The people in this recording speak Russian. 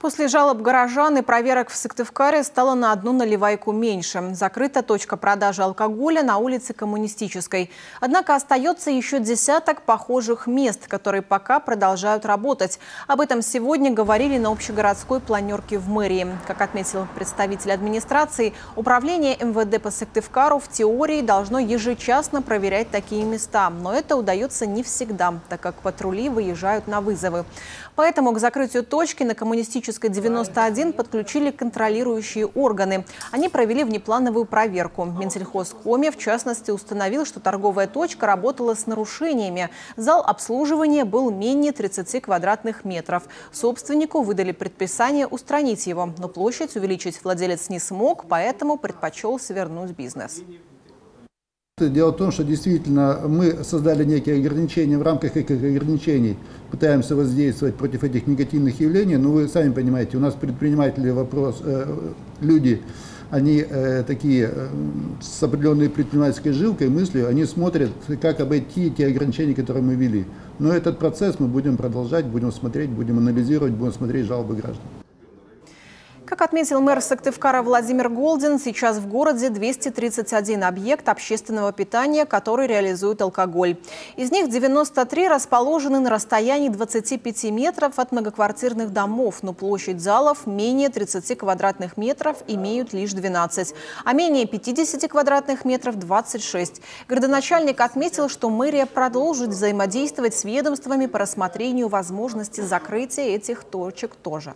После жалоб горожан и проверок в Сыктывкаре стало на одну наливайку меньше. Закрыта точка продажи алкоголя на улице Коммунистической. Однако остается еще десяток похожих мест, которые пока продолжают работать. Об этом сегодня говорили на общегородской планерке в мэрии. Как отметил представитель администрации, управление МВД по Сыктывкару в теории должно ежечасно проверять такие места. Но это удается не всегда, так как патрули выезжают на вызовы. Поэтому к закрытию точки на Коммунистической Космической 91 подключили контролирующие органы. Они провели внеплановую проверку. Минсельхозкоме, в частности, установил, что торговая точка работала с нарушениями. Зал обслуживания был менее 30 квадратных метров. Собственнику выдали предписание устранить его, но площадь увеличить владелец не смог, поэтому предпочел свернуть бизнес. Дело в том, что действительно мы создали некие ограничения, в рамках этих ограничений пытаемся воздействовать против этих негативных явлений, но вы сами понимаете, у нас предприниматели, вопрос, э, люди, они э, такие э, с определенной предпринимательской жилкой, мыслью, они смотрят, как обойти те ограничения, которые мы ввели. Но этот процесс мы будем продолжать, будем смотреть, будем анализировать, будем смотреть жалобы граждан. Как отметил мэр Сыктывкара Владимир Голдин, сейчас в городе 231 объект общественного питания, который реализует алкоголь. Из них 93 расположены на расстоянии 25 метров от многоквартирных домов, но площадь залов менее 30 квадратных метров имеют лишь 12, а менее 50 квадратных метров – 26. Городоначальник отметил, что мэрия продолжит взаимодействовать с ведомствами по рассмотрению возможности закрытия этих точек тоже.